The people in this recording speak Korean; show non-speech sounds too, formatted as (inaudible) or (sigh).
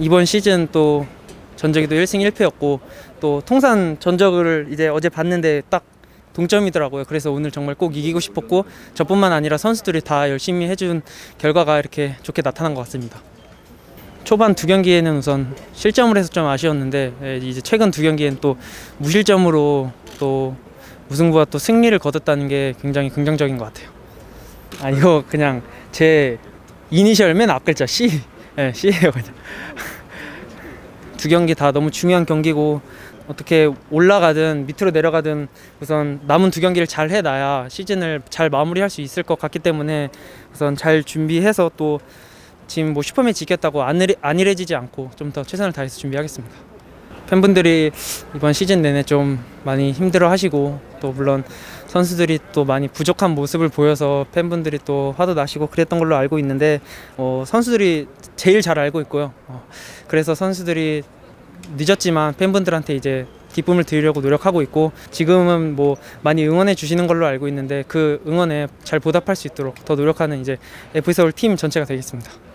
이번 시즌 또 전적이 또 1승 1패였고 또 통산 전적을 이제 어제 봤는데 딱 동점이더라고요. 그래서 오늘 정말 꼭 이기고 싶었고 저뿐만 아니라 선수들이 다 열심히 해준 결과가 이렇게 좋게 나타난 것 같습니다. 초반 두 경기에는 우선 실점을 해서 좀 아쉬웠는데 예, 이제 최근 두 경기엔 또 무실점으로 또 무승부와 또 승리를 거뒀다는 게 굉장히 긍정적인 것 같아요. 아 이거 그냥 제 이니셜 맨 앞 글자 C, 예, C예요 그냥. (laughs) 두 경기 다 너무 중요한 경기고 어떻게 올라가든 밑으로 내려가든 우선 남은 두 경기를 잘 해놔야 시즌을 잘 마무리할 수 있을 것 같기 때문에 우선 잘 준비해서 또 지금 뭐 이겼다고 안일해, 안일해지지 않고 좀 더 최선을 다해서 준비하겠습니다. 팬분들이 이번 시즌 내내 좀 많이 힘들어 하시고 또 물론 선수들이 또 많이 부족한 모습을 보여서 팬분들이 또 화도 나시고 그랬던 걸로 알고 있는데 어, 선수들이 제일 잘 알고 있고요. 어, 그래서 선수들이 늦었지만 팬분들한테 이제 기쁨을 드리려고 노력하고 있고 지금은 뭐 많이 응원해 주시는 걸로 알고 있는데 그 응원에 잘 보답할 수 있도록 더 노력하는 이제 F서울 팀 전체가 되겠습니다.